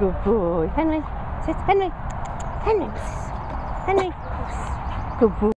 Good boy. Henry. Sit. Henry. Henry. Henry. Good boy.